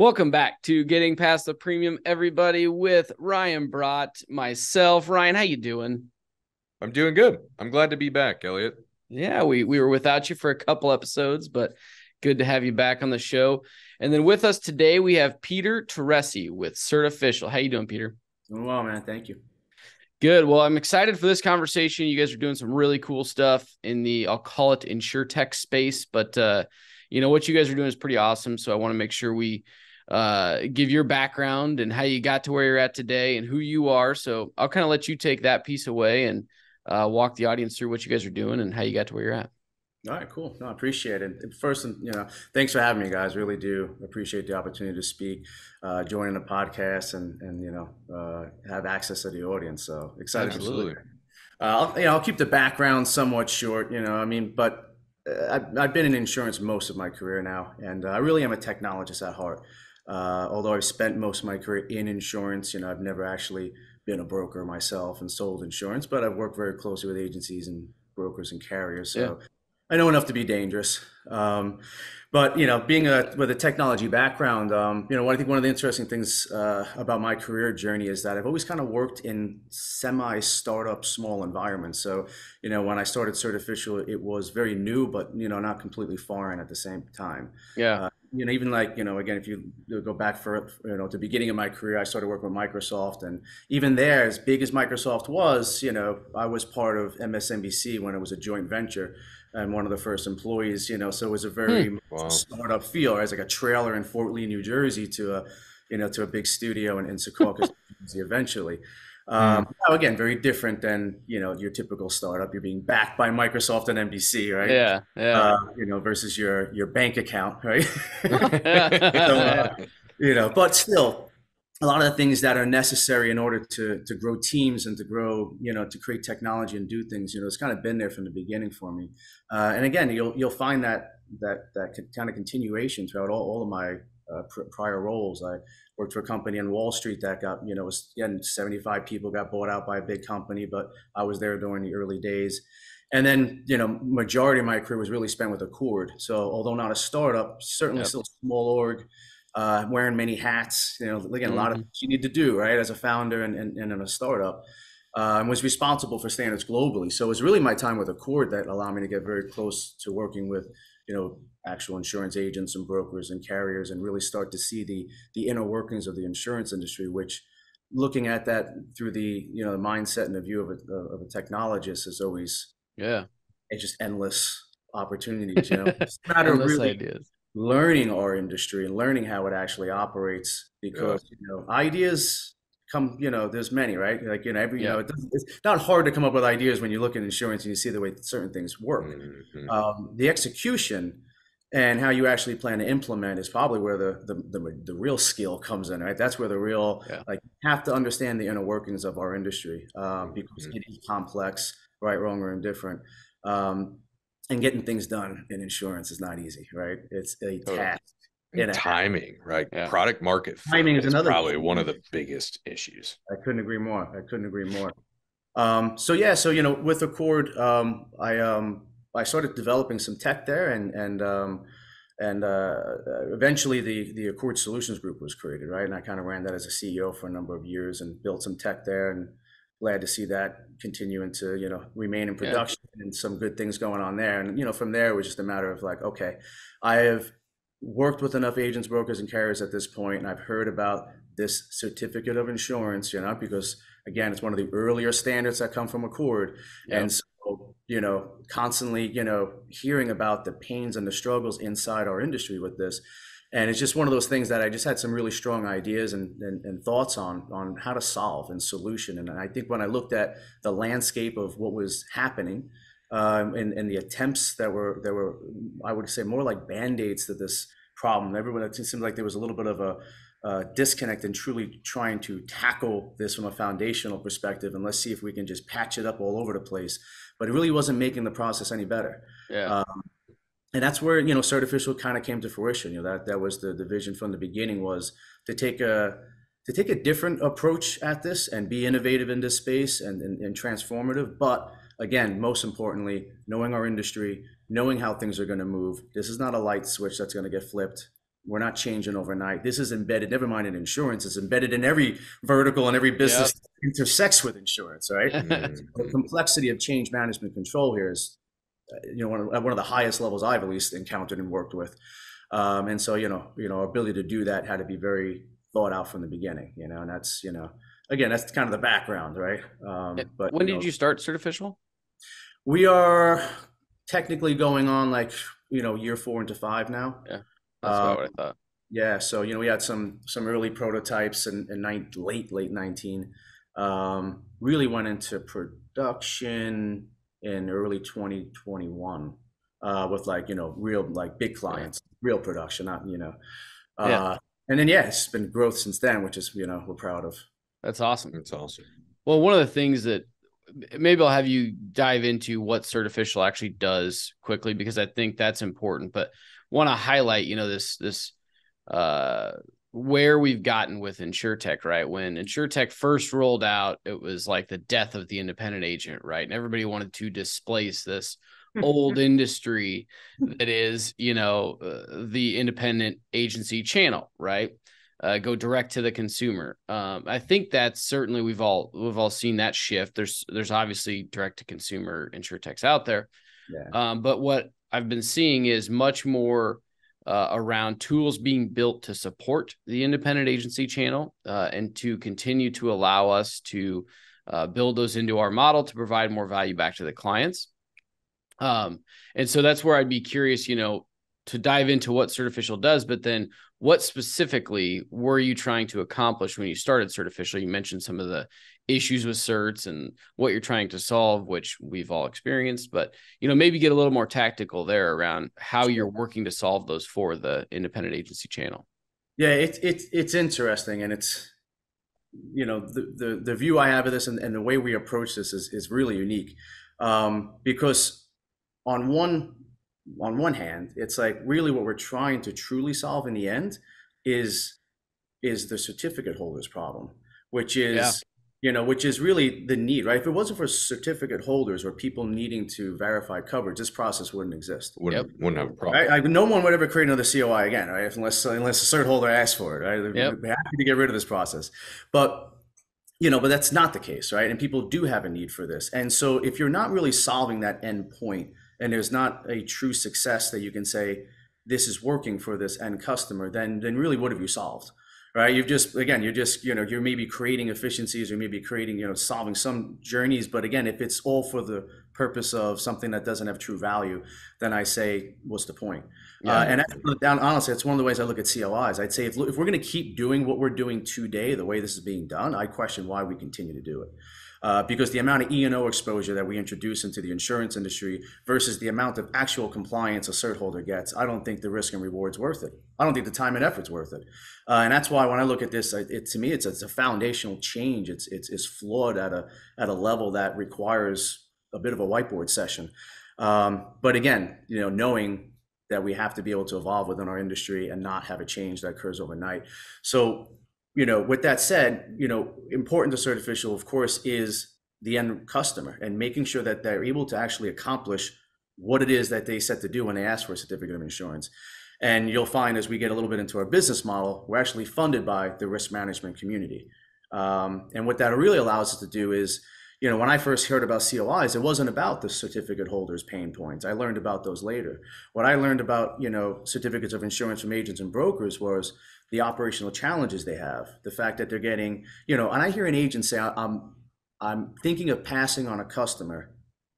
Welcome back to Getting Past the Premium, everybody, with Ryan Brott, myself. Ryan, how you doing? I'm doing good. I'm glad to be back, Elliot. Yeah, we we were without you for a couple episodes, but good to have you back on the show. And then with us today, we have Peter Teresi with Certificial. How you doing, Peter? Doing well, man. Thank you. Good. Well, I'm excited for this conversation. You guys are doing some really cool stuff in the I'll call it insure tech space, but uh, you know what you guys are doing is pretty awesome. So I want to make sure we uh, give your background and how you got to where you're at today and who you are. So I'll kind of let you take that piece away and uh, walk the audience through what you guys are doing and how you got to where you're at. All right, cool. No, I appreciate it. First, you know, thanks for having me, guys. Really do appreciate the opportunity to speak, uh, joining the podcast, and and you know, uh, have access to the audience. So excited. Absolutely. Uh, I'll, you know, I'll keep the background somewhat short. You know, I mean, but uh, I've, I've been in insurance most of my career now, and I really am a technologist at heart. Uh, although I've spent most of my career in insurance, you know, I've never actually been a broker myself and sold insurance, but I've worked very closely with agencies and brokers and carriers. So yeah. I know enough to be dangerous. Um, but you know, being a with a technology background, um, you know, I think one of the interesting things uh, about my career journey is that I've always kind of worked in semi-startup, small environments. So, you know, when I started Certificial, it was very new, but you know, not completely foreign at the same time. Yeah. Uh, you know, even like, you know, again, if you go back for, you know, the beginning of my career, I started working with Microsoft. And even there, as big as Microsoft was, you know, I was part of MSNBC when it was a joint venture and one of the first employees, you know, so it was a very hmm. wow. startup feel. It was like a trailer in Fort Lee, New Jersey to a, you know, to a big studio in, in Secaucus, eventually. Um, mm. Now again, very different than you know your typical startup. You're being backed by Microsoft and NBC, right? Yeah, yeah. Uh, you know, versus your your bank account, right? so, uh, you know, but still, a lot of the things that are necessary in order to to grow teams and to grow, you know, to create technology and do things, you know, it's kind of been there from the beginning for me. Uh, and again, you'll you'll find that that that kind of continuation throughout all, all of my uh, pr- prior roles. I worked for a company in Wall Street that got, you know, was again 75 people got bought out by a big company, but I was there during the early days. And then, you know, majority of my career was really spent with ACORD. So although not a startup, certainly yep. still small org, uh, wearing many hats. You know, again, mm-hmm. a lot of mm-hmm. you need to do right as a founder and, and, and in a startup. Uh, and was responsible for standards globally. So it was really my time with ACORD that allowed me to get very close to working with, you know, actual insurance agents and brokers and carriers and really start to see the the inner workings of the insurance industry which looking at that through the you know the mindset and the view of a, uh, of a technologist is always yeah it's just endless opportunities you know it's a matter of really ideas. learning our industry and learning how it actually operates because yeah. you know ideas come you know there's many right like you know every yeah. you know it it's not hard to come up with ideas when you look at insurance and you see the way certain things work mm-hmm. um, the execution and how you actually plan to implement is probably where the, the the, the, real skill comes in right that's where the real yeah. like have to understand the inner workings of our industry um, because mm-hmm. it is complex right wrong or indifferent um, and getting things done in insurance is not easy right it's a task and timing right yeah. product market timing is, is another probably one of the biggest issues i couldn't agree more i couldn't agree more um, so yeah so you know with ACORD, um, i um, I started developing some tech there, and and um, and uh, eventually the the ACORD Solutions Group was created, right? And I kind of ran that as a CEO for a number of years and built some tech there, and glad to see that continuing to you know remain in production yeah. and some good things going on there. And you know from there it was just a matter of like, okay, I have worked with enough agents, brokers, and carriers at this point, and I've heard about this certificate of insurance, you know, because again, it's one of the earlier standards that come from ACORD. yep. and so you know, constantly, you know, hearing about the pains and the struggles inside our industry with this. And it's just one of those things that I just had some really strong ideas and, and, and thoughts on on how to solve and solution. And I think when I looked at the landscape of what was happening um, and, and the attempts that were that were, I would say, more like band aids to this problem. Everyone, it seemed like there was a little bit of a uh, disconnect in truly trying to tackle this from a foundational perspective and let's see if we can just patch it up all over the place. But it really wasn't making the process any better. Yeah. Um, and that's where you know certificial kind of came to fruition. You know that that was the, the vision from the beginning was to take a to take a different approach at this and be innovative in this space and, and, and transformative but again most importantly knowing our industry knowing how things are going to move this is not a light switch that's going to get flipped we're not changing overnight. This is embedded, never mind in insurance, it's embedded in every vertical and every business yep. intersects with insurance, right? the complexity of change management control here is, uh, you know, one of, one of the highest levels I've at least encountered and worked with. Um, and so, you know, you know, our ability to do that had to be very thought out from the beginning, you know, and that's, you know, again, that's kind of the background, right? Um, but when you did know, you start Certificial? We are technically going on like, you know, year four into five now. Yeah. That's um, what I thought. Yeah, so you know we had some some early prototypes in, in late late nineteen. Um, really went into production in early twenty twenty one uh, with like you know real like big clients, yeah. real production, not you know. Uh, yeah. And then yeah, it's been growth since then, which is you know we're proud of. That's awesome. That's awesome. Well, one of the things that maybe I'll have you dive into what Certificial actually does quickly because I think that's important. But want to highlight, you know, this this uh where we've gotten with InsureTech, right? When InsureTech first rolled out it was like the death of the independent agent right? And everybody wanted to displace this old industry that is you know uh, the independent agency channel right uh, go direct to the consumer um, i think that's certainly we've all we've all seen that shift there's there's obviously direct to consumer insurtechs out there yeah. um, but what I've been seeing is much more uh, around tools being built to support the independent agency channel uh, and to continue to allow us to uh, build those into our model to provide more value back to the clients. Um, and so that's where I'd be curious, you know, to dive into what Certificial does, but then what specifically were you trying to accomplish when you started Certificial? You mentioned some of the issues with certs and what you're trying to solve, which we've all experienced, but you know, maybe get a little more tactical there around how you're working to solve those for the independent agency channel. Yeah, it's it's it's interesting and it's you know the the, the view I have of this and, and the way we approach this is is really unique. Um, because on one on one hand, it's like really what we're trying to truly solve in the end is is the certificate holders problem, which is yeah you know, which is really the need, right? If it wasn't for certificate holders or people needing to verify coverage, this process wouldn't exist. Wouldn't, yep. wouldn't have a problem. Right? no one would ever create another COI again, right? Unless unless a cert holder asks for it, right? Yep. We're happy to get rid of this process, but you know, but that's not the case, right? And people do have a need for this, and so if you're not really solving that end point, and there's not a true success that you can say this is working for this end customer, then then really what have you solved? right you've just again you're just you know you're maybe creating efficiencies or maybe creating you know solving some journeys but again if it's all for the purpose of something that doesn't have true value then i say what's the point yeah. uh, and down honestly it's one of the ways i look at COIs. i'd say if, if we're going to keep doing what we're doing today the way this is being done i question why we continue to do it uh, because the amount of E&O exposure that we introduce into the insurance industry versus the amount of actual compliance a cert holder gets, I don't think the risk and reward's worth it. I don't think the time and effort's worth it. Uh, and that's why when I look at this, it, to me, it's, it's a foundational change. It's, it's, it's flawed at a, at a level that requires a bit of a whiteboard session. Um, but again, you know, knowing that we have to be able to evolve within our industry and not have a change that occurs overnight. So you know, with that said, you know, important to Certificial, of course, is the end customer and making sure that they're able to actually accomplish what it is that they set to do when they ask for a certificate of insurance. And you'll find as we get a little bit into our business model, we're actually funded by the risk management community. Um, and what that really allows us to do is, you know, when I first heard about COIs, it wasn't about the certificate holders' pain points. I learned about those later. What I learned about, you know, certificates of insurance from agents and brokers was the operational challenges they have, the fact that they're getting, you know, and I hear an agent say, I'm, I'm thinking of passing on a customer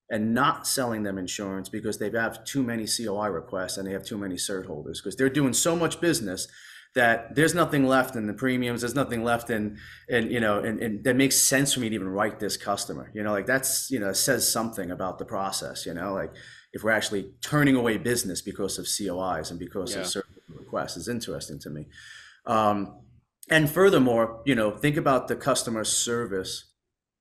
and not selling them insurance because they have too many COI requests and they have too many cert holders because they're doing so much business that there's nothing left in the premiums. There's nothing left in, and you know, and, and that makes sense for me to even write this customer. You know, like that's you know says something about the process. You know, like if we're actually turning away business because of COIs and because yeah. of certain requests is interesting to me. Um, and furthermore, you know, think about the customer service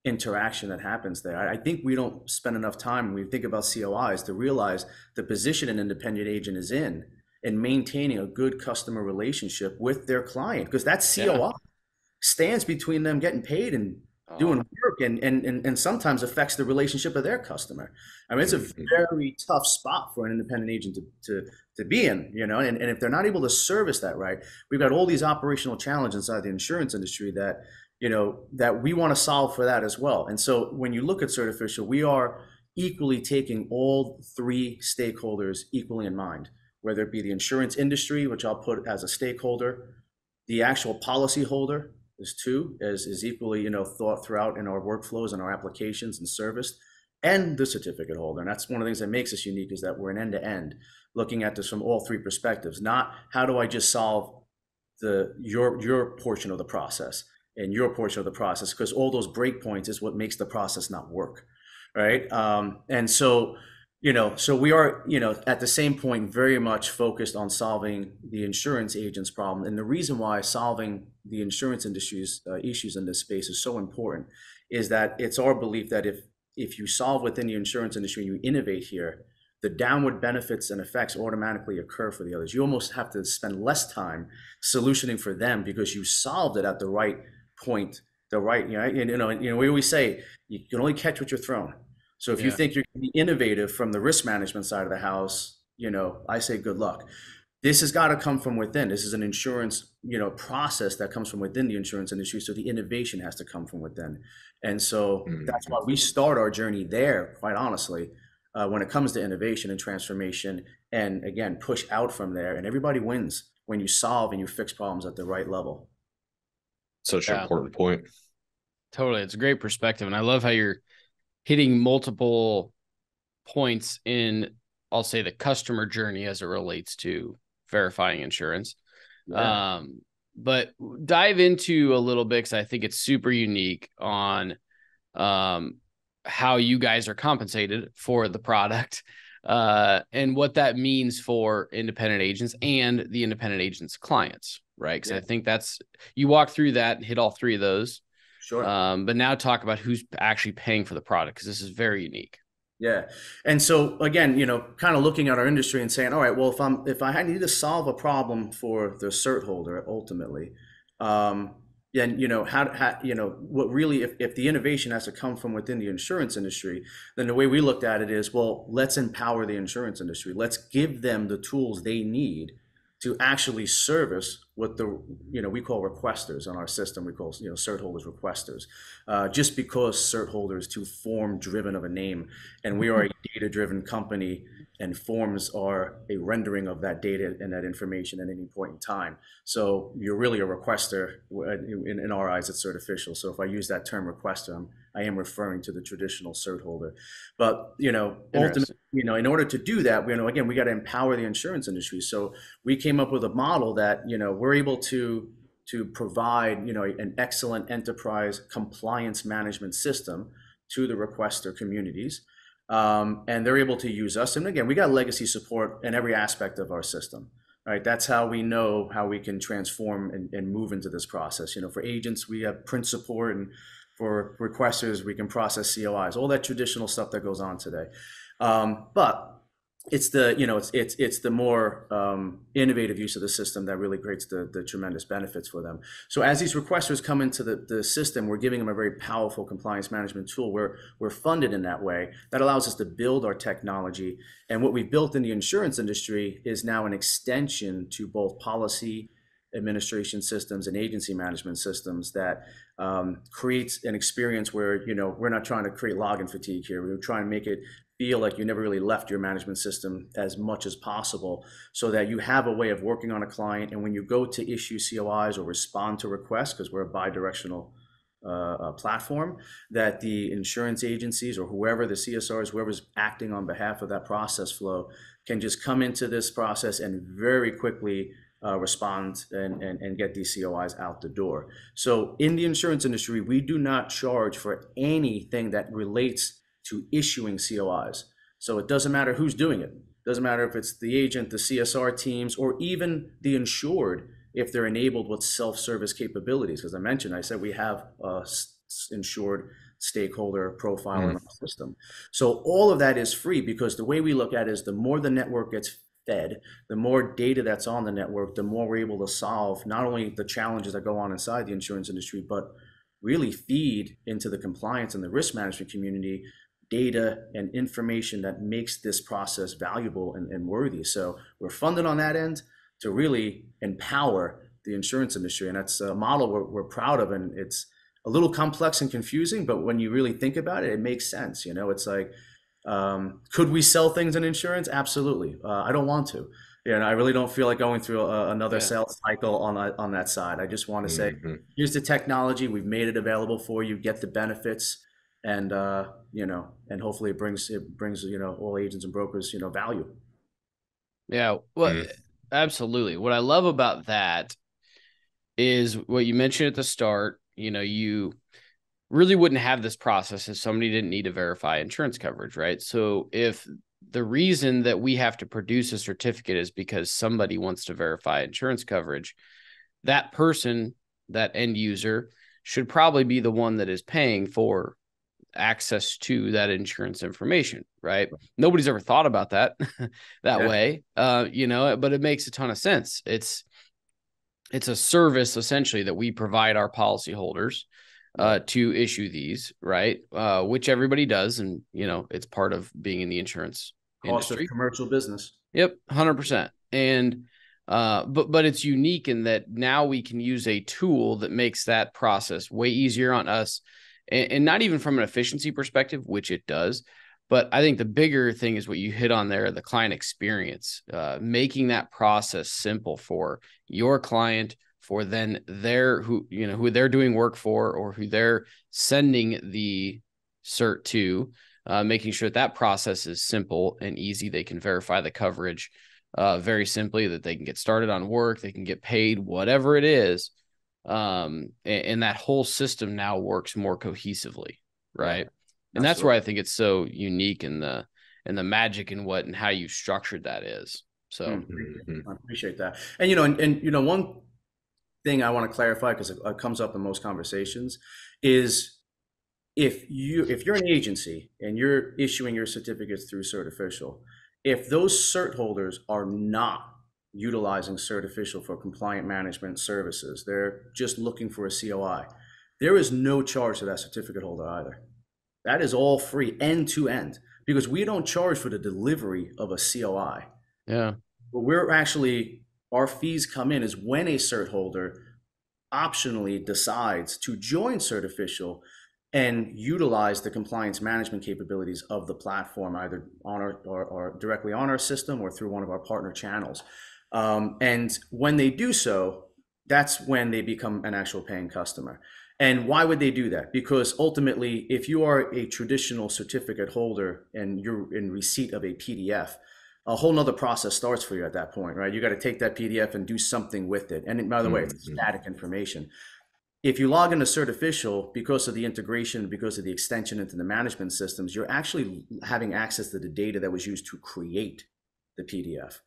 interaction that happens there. I think we don't spend enough time when we think about COIs to realize the position an independent agent is in in maintaining a good customer relationship with their client because that COI yeah. stands between them getting paid and doing oh. work and, and and and sometimes affects the relationship of their customer. I mean, it's a mm-hmm. very tough spot for an independent agent to to, to be in, you know, and, and if they're not able to service that right, we've got all these operational challenges inside the insurance industry that, you know, that we want to solve for that as well. And so when you look at Certificial, we are equally taking all three stakeholders equally in mind, whether it be the insurance industry, which I'll put as a stakeholder, the actual policy holder, is two, is, is equally, you know, thought throughout in our workflows and our applications and serviced, and the certificate holder. And that's one of the things that makes us unique is that we're an end to end, looking at this from all three perspectives. Not how do I just solve the your your portion of the process and your portion of the process, because all those breakpoints is what makes the process not work, right? Um, and so you know so we are you know at the same point very much focused on solving the insurance agents problem. And the reason why solving the insurance industry's uh, issues in this space is so important is that it's our belief that if if you solve within the insurance industry and you innovate here the downward benefits and effects automatically occur for the others. You almost have to spend less time solutioning for them because you solved it at the right point the right you know you know, you know we always say you can only catch what you're thrown so if yeah. you think you're going to be innovative from the risk management side of the house, you know, I say good luck. This has got to come from within. This is an insurance, you know, process that comes from within the insurance industry. So the innovation has to come from within, and so mm-hmm. that's why we start our journey there. Quite honestly, uh, when it comes to innovation and transformation, and again, push out from there, and everybody wins when you solve and you fix problems at the right level. Such yeah. an important point. Totally, it's a great perspective, and I love how you're hitting multiple points in I'll say the customer journey as it relates to verifying insurance. Yeah. Um, but dive into a little bit because I think it's super unique on um, how you guys are compensated for the product uh, and what that means for independent agents and the independent agents' clients, right? Because yeah. I think that's you walk through that and hit all three of those. Sure. Um, but now talk about who's actually paying for the product because this is very unique. Yeah. And so again, you know, kind of looking at our industry and saying, all right, well, if I'm if I need to solve a problem for the cert holder ultimately, um, then you know how, how you know what really if, if the innovation has to come from within the insurance industry then the way we looked at it is well let's empower the insurance industry let's give them the tools they need to actually service what the you know we call requesters on our system. We call you know cert holders requesters. Uh, just because cert holders too form driven of a name and we are a data driven company and forms are a rendering of that data and that information at any point in time. So you're really a requester uh, in, in our eyes it's certificial so if i use that term requester I'm, I am referring to the traditional cert holder. But you know ultimately you know in order to do that we you know again we got to empower the insurance industry. So we came up with a model that you know we're able to to provide you know an excellent enterprise compliance management system to the requester communities um, and they're able to use us. And again we got legacy support in every aspect of our system right? That's how we know how we can transform and, and move into this process. You know for agents we have print support and for requesters we can process cois all that traditional stuff that goes on today. Um, but it's the you know it's it's it's the more um, innovative use of the system that really creates the the tremendous benefits for them. So as these requesters come into the, the system, we're giving them a very powerful compliance management tool. We're we're funded in that way that allows us to build our technology. And what we built in the insurance industry is now an extension to both policy administration systems and agency management systems that um, creates an experience where you know we're not trying to create login fatigue here. We're trying to make it feel like you never really left your management system as much as possible so that you have a way of working on a client. And when you go to issue COIs or respond to requests, because we're a bi-directional uh, uh, platform, that the insurance agencies or whoever the CSRs, whoever's acting on behalf of that process flow, can just come into this process and very quickly uh, respond and, and, and get these COIs out the door. So in the insurance industry, we do not charge for anything that relates to issuing COIs. So it doesn't matter who's doing it. it. Doesn't matter if it's the agent, the CSR teams, or even the insured if they're enabled with self-service capabilities. As I mentioned, I said we have a insured stakeholder profile mm. in our system. So all of that is free because the way we look at it is the more the network gets fed, the more data that's on the network, the more we're able to solve not only the challenges that go on inside the insurance industry, but really feed into the compliance and the risk management community data and information that makes this process valuable and, and worthy. So we're funded on that end to really empower the insurance industry. And that's a model we're, we're proud of. And it's a little complex and confusing, but when you really think about it, it makes sense. You know, it's like, um, could we sell things in insurance? Absolutely. Uh, I don't want to. Yeah, and I really don't feel like going through a, another yeah. sales cycle on that, on that side. I just want to say, mm-hmm. here's the technology. We've made it available for you. Get the benefits, and uh, you know, and hopefully it brings it brings you know all agents and brokers you know value. Yeah, well, mm-hmm. absolutely. What I love about that is what you mentioned at the start. You know, you really wouldn't have this process if somebody didn't need to verify insurance coverage, right? So if the reason that we have to produce a certificate is because somebody wants to verify insurance coverage, that person, that end user, should probably be the one that is paying for access to that insurance information, right? Nobody's ever thought about that that yeah. way, uh, you know, but it makes a ton of sense. It's it's a service essentially that we provide our policyholders uh, to issue these, right? Uh, which everybody does, and you know it's part of being in the insurance cost industry. of commercial business. Yep, hundred percent. And uh, but but it's unique in that now we can use a tool that makes that process way easier on us, and, and not even from an efficiency perspective, which it does. But I think the bigger thing is what you hit on there the client experience, uh, making that process simple for your client, for then their who you know who they're doing work for or who they're sending the cert to uh, making sure that that process is simple and easy they can verify the coverage uh, very simply that they can get started on work they can get paid whatever it is um, and, and, that whole system now works more cohesively right and that's where i think it's so unique in the and the magic and what and how you structured that is so mm-hmm. I appreciate that. And you know, and, and, you know, one thing I want to clarify because it, it comes up in most conversations is if you if you're an agency and you're issuing your certificates through Certificial, if those cert holders are not utilizing Certificial for compliant management services, they're just looking for a COI. There is no charge to that certificate holder either. That is all free end to end because we don't charge for the delivery of a COI. Yeah. But we're actually our fees come in is when a cert holder optionally decides to join Certificial and utilize the compliance management capabilities of the platform, either on our, or, or directly on our system or through one of our partner channels. Um, and when they do so, that's when they become an actual paying customer. And why would they do that? Because ultimately, if you are a traditional certificate holder and you're in receipt of a PDF, a whole nother process starts for you at that point, right? You got to take that PDF and do something with it. And by the way, it's mm-hmm. static information. If you log into Certificial, because of the integration, because of the extension into the management systems, you're actually having access to the data that was used to create the PDF,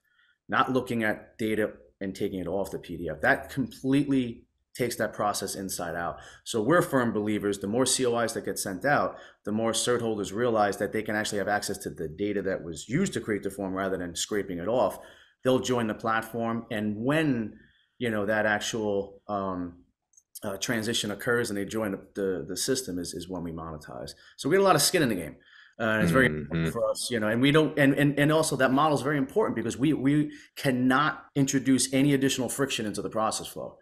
not looking at data and taking it off the PDF. That completely takes that process inside out. So we're firm believers. The more COIs that get sent out, the more cert holders realize that they can actually have access to the data that was used to create the form rather than scraping it off. They'll join the platform, and when you know that actual um, uh, transition occurs and they join the, the, the system is, is when we monetize. So we get a lot of skin in the game. Uh, and it's very mm-hmm. important for us, you know, and we don't, and, and, and also that model is very important because we, we cannot introduce any additional friction into the process flow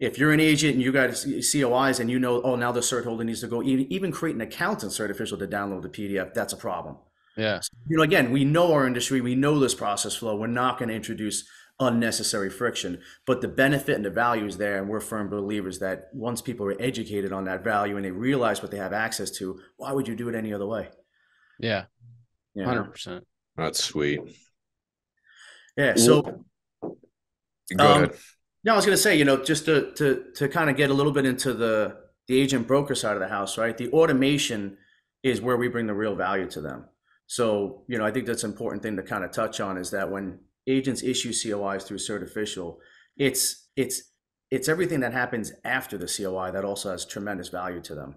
if you're an agent and you got COIs and you know, oh, now the cert holder needs to go even even create an account in Certificial to download the PDF, that's a problem. Yeah. So, you know, again, we know our industry, we know this process flow. We're not going to introduce unnecessary friction, but the benefit and the value is there. And we're firm believers that once people are educated on that value and they realize what they have access to, why would you do it any other way? Yeah. Hundred percent. That's sweet. Yeah. So go um, ahead. Yeah, I was going to say, you know, just to to to kind of get a little bit into the the agent broker side of the house, right? The automation is where we bring the real value to them. So, you know, I think that's an important thing to kind of touch on is that when agents issue COIs through Certificial, it's it's it's everything that happens after the COI that also has tremendous value to them.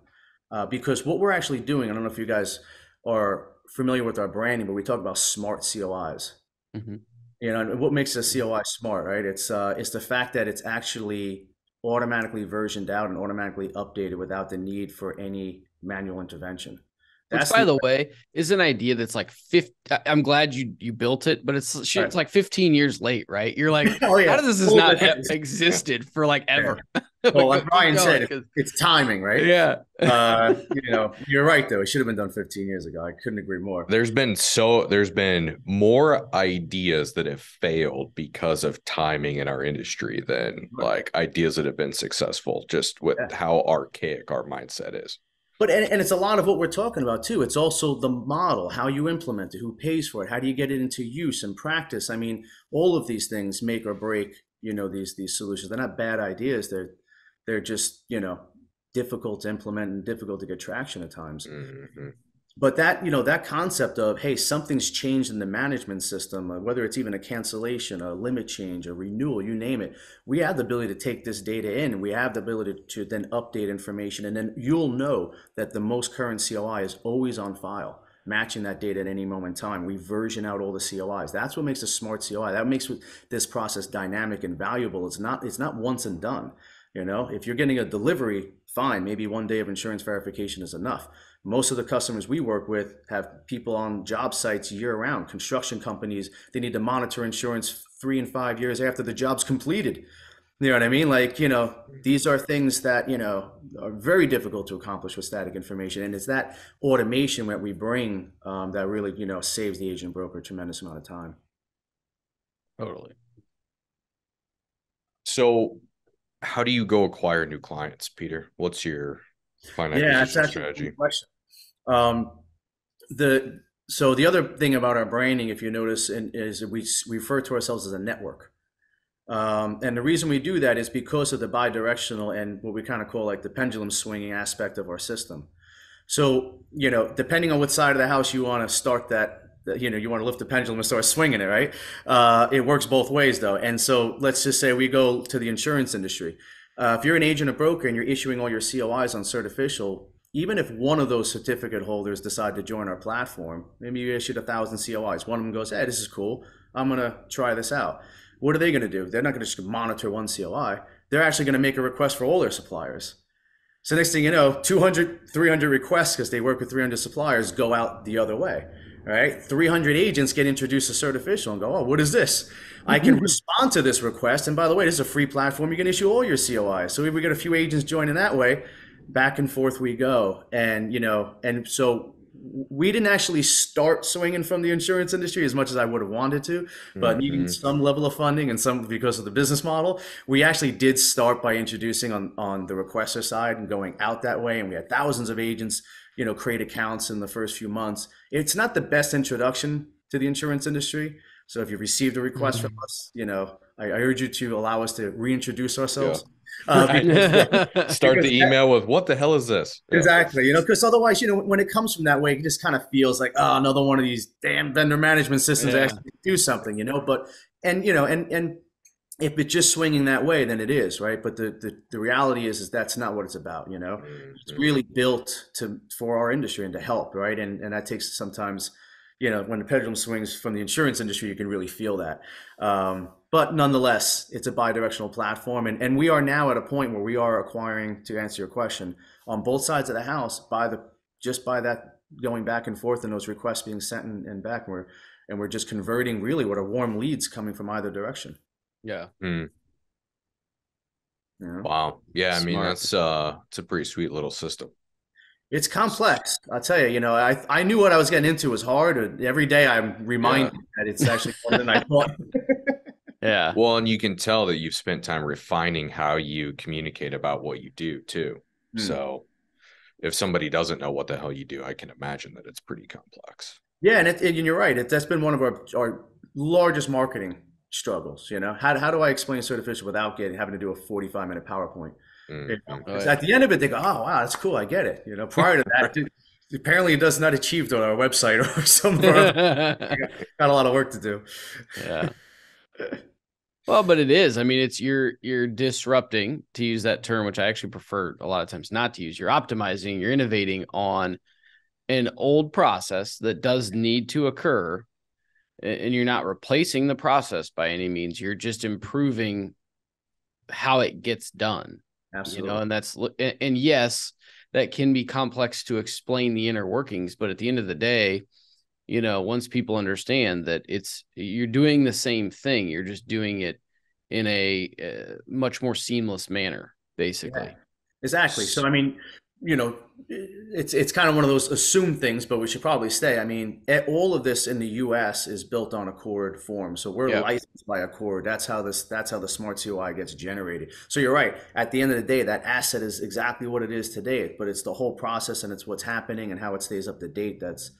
Uh, because what we're actually doing, I don't know if you guys are familiar with our branding, but we talk about smart COIs. Mm-hmm you know what makes a COI smart, right? It's uh, it's the fact that it's actually automatically versioned out and automatically updated without the need for any manual intervention. Which, by the, the way, is an idea that's like 50. I'm glad you you built it, but it's shit, right. it's like 15 years late, right? You're like, oh, yeah. how does this not have existed for like ever? Yeah. well, like Ryan said, it's timing, right? Yeah. uh, you know, you're right though. It should have been done 15 years ago. I couldn't agree more. There's been so there's been more ideas that have failed because of timing in our industry than right. like ideas that have been successful. Just with yeah. how archaic our mindset is. But and, and, it's a lot of what we're talking about too. It's also the model, how you implement it, who pays for it, how do you get it into use and practice. I mean, all of these things make or break, you know, these these solutions. They're not bad ideas. They're they're just, you know, difficult to implement and difficult to get traction at times. Mm-hmm. But that you know that concept of hey something's changed in the management system uh, whether it's even a cancellation a limit change a renewal you name it we have the ability to take this data in. And we have the ability to then update information. And then you'll know that the most current coi is always on file matching that data at any moment in time. We version out all the cois that's what makes a smart coi that makes this process dynamic and valuable. It's not it's not once and done you know? If you're getting a delivery fine. Maybe one day of insurance verification is enough. Most of the customers we work with have people on job sites year round. Construction companies they need to monitor insurance three and five years after the job's completed. You know what i mean? Like you know these are things that you know are very difficult to accomplish with static information. And it's that automation that we bring um, that really you know saves the agent broker a tremendous amount of time. Totally. So how do you go acquire new clients peter what's your client yeah that's actually strategy? a good question um, the so the other thing about our branding, if you notice, in, is we, we refer to ourselves as a network. Um, and the reason we do that is because of the bidirectional and what we kind of call like the pendulum swinging aspect of our system. So, you know, depending on what side of the house you want to start that, you know, you want to lift the pendulum and start swinging it, right? Uh, it works both ways though. And so let's just say we go to the insurance industry. Uh, if you're an agent or broker and you're issuing all your COIs on Certificial, even if one of those certificate holders decide to join our platform, maybe you issued a thousand COIs, one of them goes, hey, this is cool. I'm going to try this out. What are they going to do? They're not going to just monitor one COI. They're actually going to make a request for all their suppliers. So next thing you know, 200, 300 requests because they work with 300 suppliers go out the other way, right? 300 agents get introduced to Certificial and go, oh, what is this? I can mm-hmm. respond to this request. And by the way, this is a free platform. You can issue all your COIs. So if we get a few agents joining that way, back and forth we go and you know and so we didn't actually start swinging from the insurance industry as much as I would have wanted to, but mm-hmm. needing some level of funding and some because of the business model, we actually did start by introducing on on the requester side and going out that way. And we had thousands of agents, you know, create accounts in the first few months. It's not the best introduction to the insurance industry. So if you received a request mm-hmm. from us, you know, I, I, urge you to allow us to reintroduce ourselves. Yeah uh, because, Start because the email that, with "What the hell is this?" Exactly, you know, because otherwise, you know, when it comes from that way, it just kind of feels like, oh, another one of these damn vendor management systems yeah. actually do something, you know. But and you know, and and if it's just swinging that way, then it is right. But the the, the reality is, is that's not what it's about. You know, mm-hmm. it's really built to for our industry and to help, right? And and that takes sometimes you know, when the pendulum swings from the insurance industry, you can really feel that. Um, but nonetheless, it's a bi-directional platform, and, and we are now at a point where we are acquiring, to answer your question, on both sides of the house by the just by that going back and forth and those requests being sent and, and back, and we're and we're just converting really what are warm leads coming from either direction. Yeah. Mm. yeah. Wow. Yeah, Smart. I mean that's uh it's a pretty sweet little system. It's complex. I'll tell you, you know, I, I knew what I was getting into was hard. Every day I'm reminded yeah. that it's actually more than I thought. yeah. Well, and you can tell that you've spent time refining how you communicate about what you do too. Hmm. So if somebody doesn't know what the hell you do, I can imagine that it's pretty complex. Yeah. And, it, and you're right. It, that's been one of our, our largest marketing struggles. You know, how, how do I explain Certificial without getting having to do a 45 minute PowerPoint? Mm-hmm. Oh, yeah. At the end of it, they go, "Oh, wow, that's cool. I get it." You know, prior to that, apparently it does not achieve on our website or somewhere. of got a lot of work to do. Yeah. Well, but it is. I mean, it's you're you're disrupting to use that term, which I actually prefer a lot of times not to use. You're optimizing, you're innovating on an old process that does need to occur, and you're not replacing the process by any means. You're just improving how it gets done. Absolutely. You know, and that's and, yes, that can be complex to explain the inner workings, but at the end of the day, you know, once people understand that it's you're doing the same thing, you're just doing it in a uh, much more seamless manner, basically. Yeah, exactly. So, I mean, you know, it's it's kind of one of those assumed things, but we should probably stay. I mean, all of this in the U.S. is built on ACORD form, so we're yep. licensed by ACORD. That's how this that's how the smart COI gets generated. So you're right. At the end of the day, that asset is exactly what it is today, but it's the whole process and it's what's happening and how it stays up to date. That's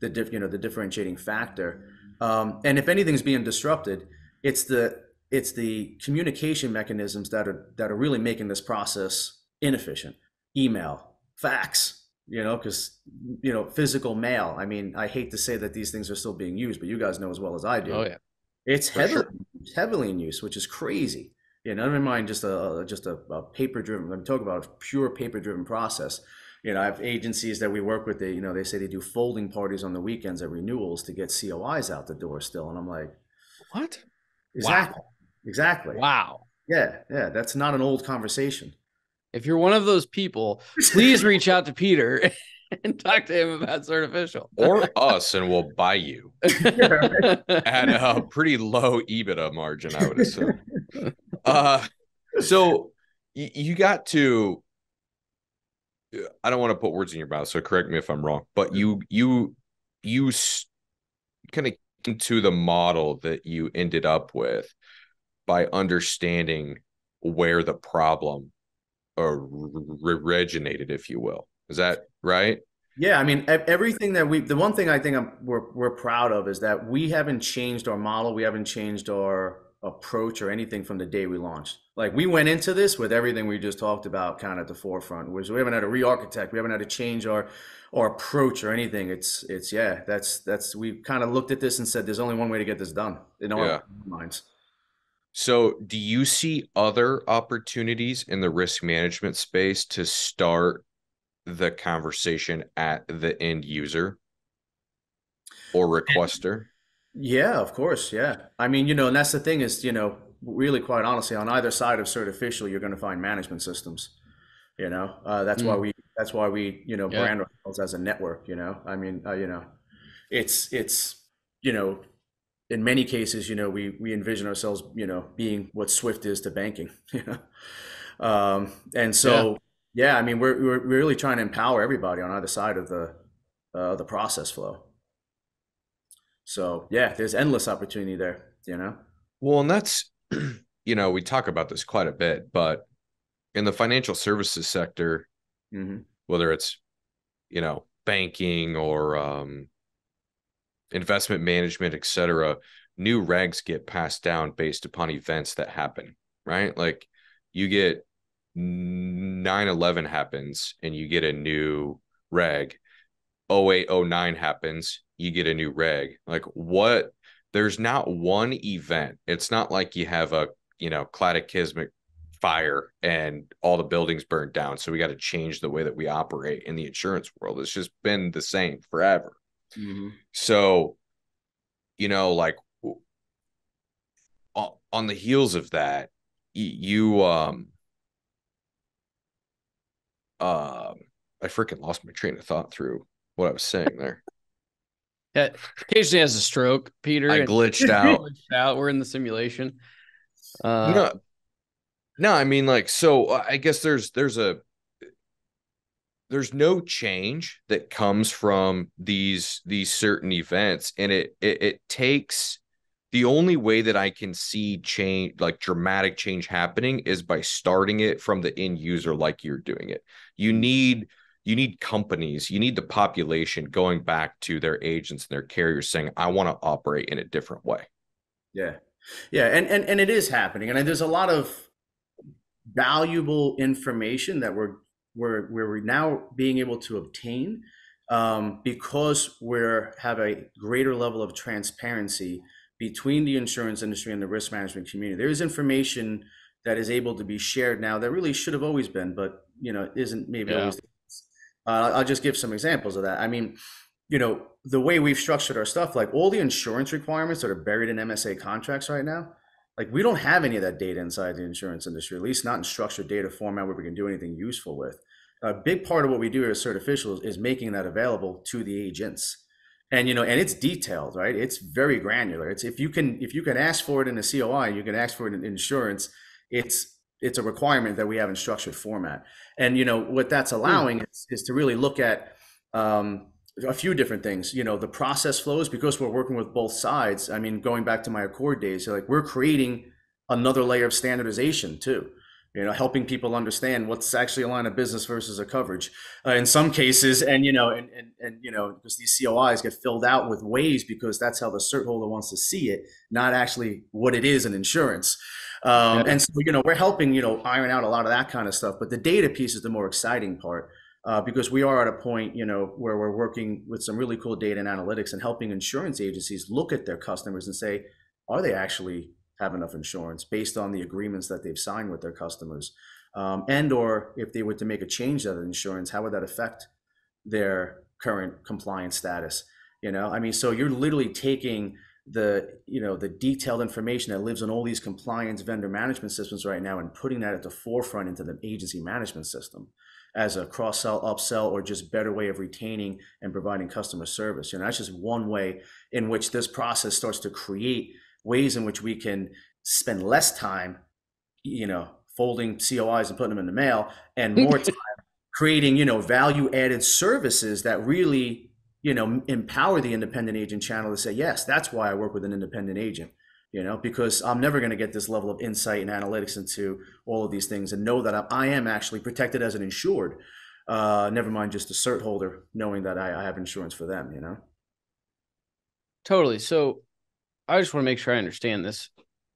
the diff, you know the differentiating factor. Um, and if anything's being disrupted, it's the it's the communication mechanisms that are that are really making this process inefficient email, fax, you know, because you know, physical mail. I mean, I hate to say that these things are still being used, but you guys know as well as I do. Oh yeah, it's heavily sure. heavily in use, which is crazy. You know, never mind just a just a, a paper driven. I'm talking about a pure paper driven process. You know, I have agencies that we work with. They, you know, they say they do folding parties on the weekends at renewals to get COIs out the door still, and I'm like, what? Exactly. Wow. Exactly. Wow. Yeah, yeah. That's not an old conversation if you're one of those people, please reach out to Peter and talk to him about Certificial or us, and we'll buy you at a pretty low EBITDA margin, I would assume. Uh, so you got to. I don't want to put words in your mouth, so correct me if I'm wrong. But you you you kind of into the model that you ended up with by understanding where the problem originated, if you will. Is that right? Yeah, I mean everything that we. The one thing I think I'm, we're we're proud of is that we haven't changed our model. We haven't changed our approach or anything from the day we launched. Like we went into this with everything we just talked about, kind of at the forefront. Was we haven't had to re-architect. We haven't had to change our our approach or anything. It's it's yeah. That's that's we kind of looked at this and said, there's only one way to get this done in our yeah. minds. So, do you see other opportunities in the risk management space to start the conversation at the end user or requester? Yeah, of course. Yeah. I mean, you know, and that's the thing is, you know, really quite honestly, on either side of Certificial, you're going to find management systems. You know, uh, that's mm. why we, that's why we, you know, brand ourselves as a network. You know, I mean, uh, you know, it's, it's, you know, in many cases, you know, we we envision ourselves, you know, being what Swift is to banking. You know, um, and so yeah. yeah, I mean, we're we're really trying to empower everybody on either side of the uh, the process flow. So yeah, there's endless opportunity there. You know. Well, and that's you know we talk about this quite a bit, but in the financial services sector, mm-hmm. whether it's you know banking or um, investment management, etc., new regs get passed down based upon events that happen, right? Like you get 9-11 happens and you get a new reg. 0809 happens, you get a new reg. Like what there's not one event. It's not like you have a, you know, cataclysmic fire and all the buildings burned down. So we got to change the way that we operate in the insurance world. It's just been the same forever. Mm-hmm. So, you know, like on the heels of that, you um uh I freaking lost my train of thought through what I was saying there. Yeah, occasionally has a stroke, Peter. I glitched out. glitched out. We're in the simulation. Uh, no, no, I mean like so. I guess there's there's a there's no change that comes from these these certain events. And it, it it, takes the only way that i can see change like dramatic change happening is by starting it from the end user like you're doing it. You hmm. need you need companies you need the population going back to their agents and their carriers saying i want to operate in a different way. Yeah. Yeah and and, and it is happening. And there's a lot of valuable information that we're we're, we're now being able to obtain um, because we have a greater level of transparency between the insurance industry and the risk management community. There is information that is able to be shared now that really should have always been, but you know isn't maybe yeah. always. Uh, I'll just give some examples of that. I mean, you know, the way we've structured our stuff, like all the insurance requirements that are buried in MSA contracts right now, like we don't have any of that data inside the insurance industry, at least not in structured data format where we can do anything useful with. A big part of what we do as Certificial is making that available to the agents. And you know, and it's detailed, right? It's very granular. It's if you can if you can ask for it in a COI, you can ask for it in insurance. It's it's a requirement that we have in structured format. And you know what that's hmm. allowing is, is, to really look at um, a few different things. You know, the process flows because we're working with both sides. I mean, going back to my ACORD days, like we're creating another layer of standardization too. You know, helping people understand what's actually a line of business versus a coverage uh, in some cases, and you know, and, and and you know, because these COIs get filled out with ways because that's how the cert holder wants to see it, not actually what it is in insurance. Um, yeah. And so, you know, we're helping, you know, iron out a lot of that kind of stuff. But the data piece is the more exciting part uh, because we are at a point, you know, where we're working with some really cool data and analytics and helping insurance agencies look at their customers and say, are they actually have enough insurance based on the agreements that they've signed with their customers? Um, and or if they were to make a change to that insurance, how would that affect their current compliance status? You know, I mean, so you're literally taking the you know the detailed information that lives in all these compliance vendor management systems right now and putting that at the forefront into the agency management system as a cross sell, upsell, or just better way of retaining and providing customer service. You know, that's just one way in which this process starts to create ways in which we can spend less time, you know, folding COIs and putting them in the mail, and more time creating, you know, value added services that really, you know, empower the independent agent channel to say, yes, that's why I work with an independent agent you know, because I'm never going to get this level of insight and analytics into all of these things and know that I am actually protected as an insured. Uh, never mind just a cert holder, knowing that I, I have insurance for them, you know? Totally. So I just want to make sure I understand this.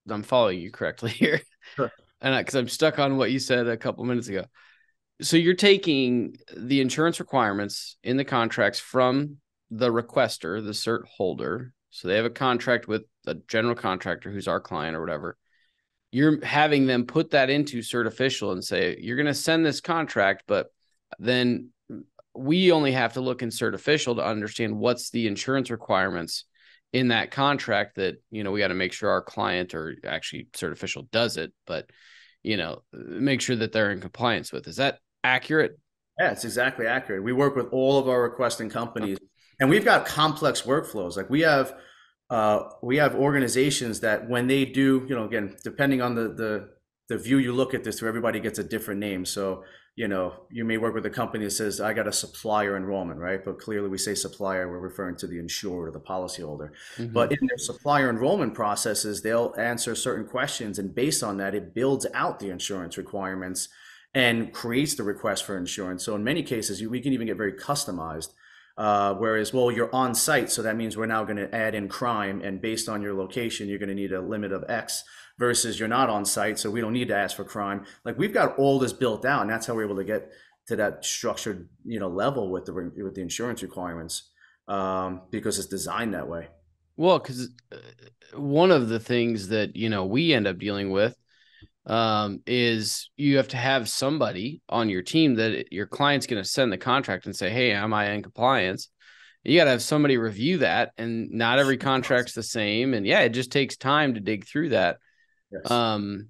I'm following you correctly here. Sure. and because I'm stuck on what you said a couple minutes ago. So you're taking the insurance requirements in the contracts from the requester, the cert holder. So they have a contract with a general contractor who's our client or whatever, you're having them put that into Certificial and say, you're going to send this contract, but then we only have to look in Certificial to understand what's the insurance requirements in that contract that, you know, we got to make sure our client or actually Certificial does it, but, you know, make sure that they're in compliance with. Is that accurate? Yeah, it's exactly accurate. We work with all of our requesting companies and we've got complex workflows. Like we have, uh, we have organizations that when they do, you know, again, depending on the the the view you look at this, everybody gets a different name. So, you know, you may work with a company that says, I got a supplier enrollment, right? But clearly we say supplier, we're referring to the insured or the policyholder. Mm-hmm. But in their supplier enrollment processes, they'll answer certain questions. And based on that, it builds out the insurance requirements and creates the request for insurance. So in many cases, we can even get very customized. Uh, whereas, well, you're on site, so that means we're now going to add in crime, and based on your location, you're going to need a limit of X. Versus you're not on site, so we don't need to ask for crime. Like we've got all this built out, and that's how we're able to get to that structured, you know, level with the with the insurance requirements um, because it's designed that way. Well, because uh, one of the things that you know we end up dealing with um, is you have to have somebody on your team that your client's going to send the contract and say, "Hey, am I in compliance?" You got to have somebody review that, and not every contract's the same. And yeah, it just takes time to dig through that. Yes. Um,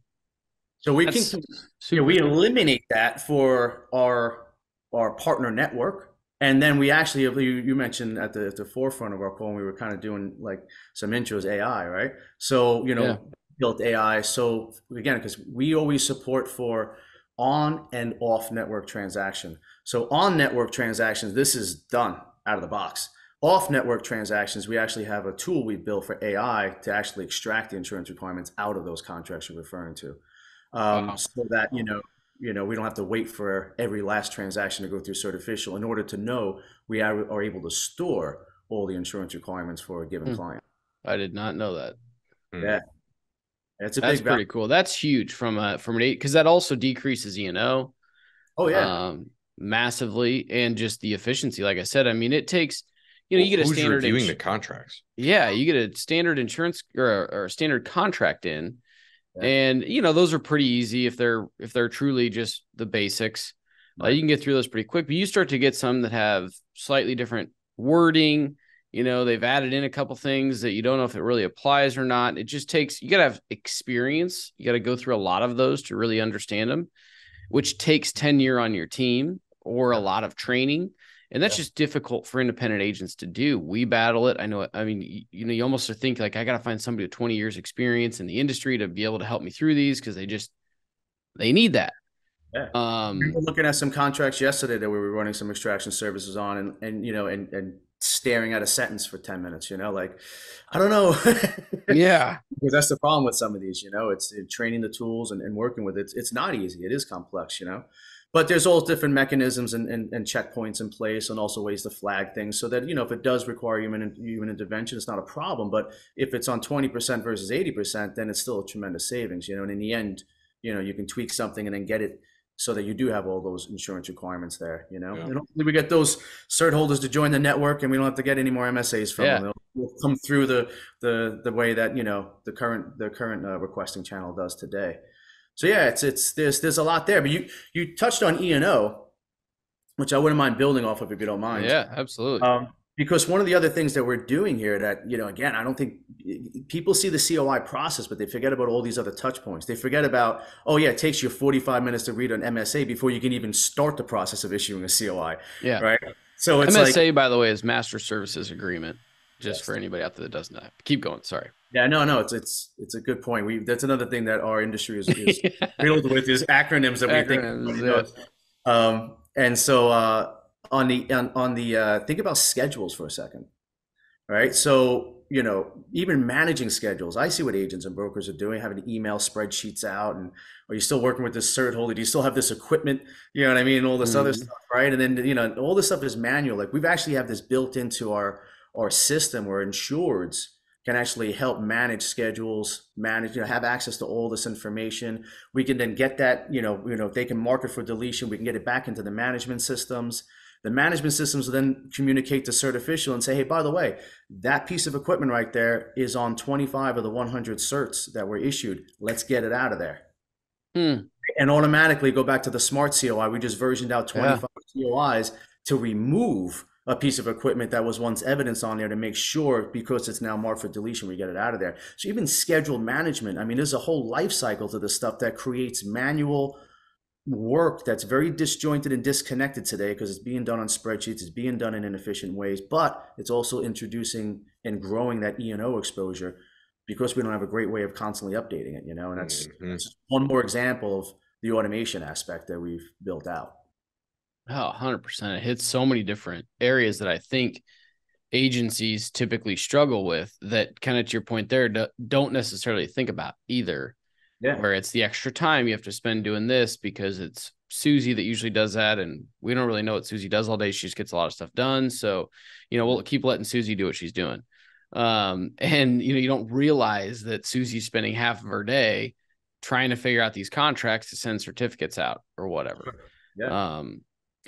so we can yeah, we eliminate that for our our partner network, and then we actually you, you mentioned at the, at the forefront of our call, we were kind of doing like some intros AI, right? So you know. Yeah built AI. So again, because we always support for on and off network transaction. So on network transactions, this is done out of the box. Off network transactions, we actually have a tool we built for AI to actually extract the insurance requirements out of those contracts you're referring to, um, wow. so that you know you know we don't have to wait for every last transaction to go through Certificial in order to know we are, are able to store all the insurance requirements for a given hmm. client. I did not know that. Yeah. It's a That's pretty cool. That's huge from a from an eight because that also decreases E and O. Oh yeah, um, massively, and just the efficiency. Like I said, I mean, it takes you know well, you get a standard reviewing ins- the contracts. Yeah, you get a standard insurance or, or a standard contract in, yeah. and you know those are pretty easy if they're if they're truly just the basics. Uh, right. Uh, you can get through those pretty quick, but you start to get some that have slightly different wording you know they've added in a couple things that you don't know if it really applies or not it just takes you got to have experience you got to go through a lot of those to really understand them which takes tenure on your team or a lot of training and that's yeah. just difficult for independent agents to do we battle it i know i mean you know you almost think like i got to find somebody with 20 years experience in the industry to be able to help me through these because they just they need that yeah. Um, we were looking at some contracts yesterday that we were running some extraction services on, and and you know, and and staring at a sentence for 10 minutes, you know, like, I don't know. yeah. Because that's the problem with some of these, you know, it's, it's training the tools and, and working with it. It's, it's not easy. It is complex, you know, but there's all different mechanisms and, and, and, checkpoints in place and also ways to flag things so that, you know, if it does require human, human intervention, it's not a problem. But if it's on 20% versus 80%, then it's still a tremendous savings, you know, and in the end, you know, you can tweak something and then get it so that you do have all those insurance requirements there. You know, yeah. and hopefully we get those cert holders to join the network, and we don't have to get any more MSAs from yeah. them. They'll come through the the the way that you know the current the current uh, requesting channel does today. So yeah, it's it's there's there's a lot there. But you you touched on E and O, which I wouldn't mind building off of if you don't mind. Yeah, absolutely. Um, because one of the other things that we're doing here that you know again i don't think people see the coi process but they forget about all these other touch points they forget about oh yeah it takes you 45 minutes to read an msa before you can even start the process of issuing a coi yeah right so it's msa like, by the way is master services agreement just yes. for anybody out there that doesn't know. Keep going sorry. Yeah no no it's it's it's a good point. We that's another thing that our industry is, is riddled with is acronyms that acronyms, we think yeah. um and so uh on the on, on the uh, think about schedules for a second right? So you know even managing schedules i see what agents and brokers are doing having email spreadsheets out and are you still working with this cert? Holder do you still have this equipment? You know what i mean? All this mm-hmm. other stuff right? And then you know all this stuff is manual. Like we've actually have this built into our our system where insureds can actually help manage schedules, manage, you know, have access to all this information. We can then get that, you know, you know, if they can mark it for deletion, we can get it back into the management systems. The management systems will then communicate to Certificial and say, hey, by the way, that piece of equipment right there is on 25 of the 100 certs that were issued. Let's get it out of there. Hmm. And automatically go back to the smart COI. We just versioned out 25 yeah. COIs to remove a piece of equipment that was once evidence on there to make sure because it's now marked for deletion we get it out of there so even schedule management i mean there's a whole life cycle to this stuff that creates manual work that's very disjointed and disconnected today because it's being done on spreadsheets, it's being done in inefficient ways, but it's also introducing and growing that E&O exposure because we don't have a great way of constantly updating it, you know, and that's, mm-hmm. that's one more example of the automation aspect that we've built out. Oh, 100%. It hits so many different areas that I think agencies typically struggle with that kind of to your point there don't necessarily think about either yeah. Where it's the extra time you have to spend doing this because it's Susie that usually does that. And we don't really know what Susie does all day. She just gets a lot of stuff done. So, you know, we'll keep letting Susie do what she's doing. Um, and you know, you don't realize that Susie's spending half of her day trying to figure out these contracts to send certificates out or whatever. Yeah. Um,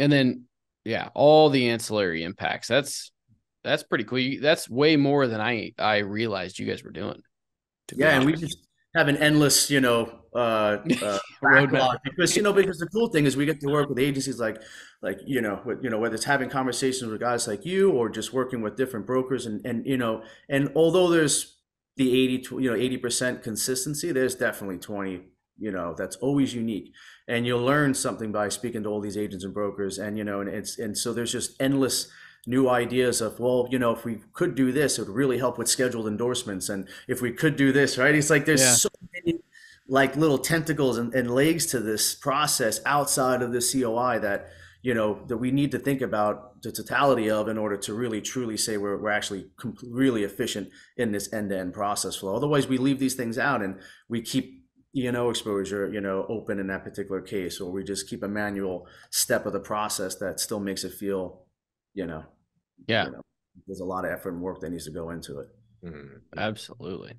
and then yeah, all the ancillary impacts. That's that's pretty cool. That's way more than I I realized you guys were doing. Yeah, and we just have an endless, you know, uh, uh backlog because you know because the cool thing is we get to work with agencies like like you know with, you know whether it's having conversations with guys like you or just working with different brokers and and you know and although there's the 80 you know 80% consistency there's definitely 20 you know that's always unique. And you'll learn something by speaking to all these agents and brokers and you know and it's and so there's just endless new ideas of well you know if we could do this it would really help with scheduled endorsements. And if we could do this right? It's like there's yeah. so many like little tentacles and, and legs to this process outside of the coi that you know that we need to think about the totality of in order to really truly say we're, we're actually really efficient in this end-to-end process flow. Otherwise we leave these things out and we keep E&O exposure, you know, open in that particular case, or we just keep a manual step of the process that still makes it feel you know, yeah, you know, there's a lot of effort and work that needs to go into it. Mm-hmm. Absolutely.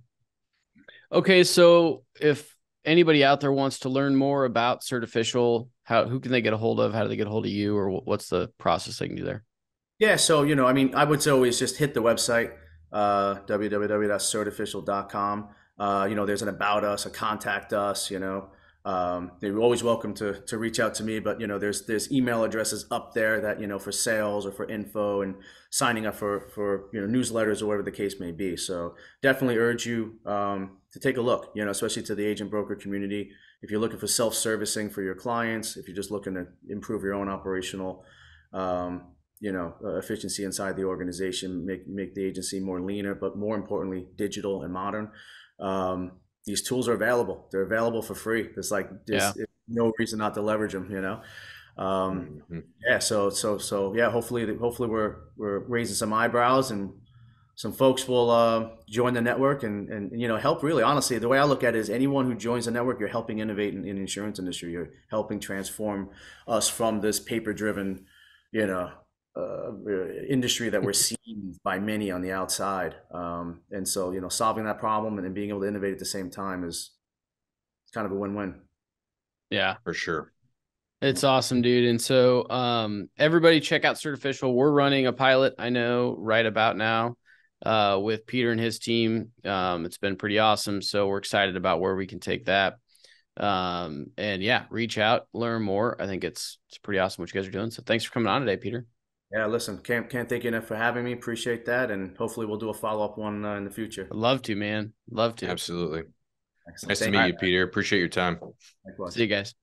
Okay, so if anybody out there wants to learn more about Certificial, how who can they get a hold of? How do they get a hold of you, or what's the process they can do there? Yeah, so you know, I mean, I would say always just hit the website uh, www.certificial.com. Uh, you know, there's an about us, a contact us. You know, um, they're always welcome to to reach out to me. But you know, there's there's email addresses up there that you know for sales or for info and signing up for for you know newsletters or whatever the case may be. So definitely urge you um, to take a look. You know, especially to the agent broker community. If you're looking for self servicing for your clients, if you're just looking to improve your own operational. Um, you know, uh, efficiency inside the organization, make make the agency more leaner, but more importantly, digital and modern. Um, these tools are available. They're available for free. There's like there's yeah. no reason not to leverage them. You know. Um, mm-hmm. Yeah. So so so yeah. Hopefully hopefully we're we're raising some eyebrows and some folks will uh, join the network and, and you know help really honestly the way i look at it is anyone who joins the network you're helping innovate in, in the insurance industry you're helping transform us from this paper driven you know uh, industry that we're seen by many on the outside. Um, and so, you know, solving that problem and then being able to innovate at the same time is kind of a win-win. Yeah, for sure. It's awesome, dude. And so, um, everybody check out Certificial. We're running a pilot, I know, right about now, uh, with Peter and his team. Um, it's been pretty awesome. So we're excited about where we can take that. Um, and yeah, reach out, learn more. I think it's it's pretty awesome what you guys are doing. So thanks for coming on today, Peter. Yeah, listen, can't can't thank you enough for having me. Appreciate that, and hopefully we'll do a follow up one uh, in the future. I'd love to, man. Love to. Absolutely. Excellent. Nice thank to meet you, Peter. Appreciate your time. Likewise. See you guys.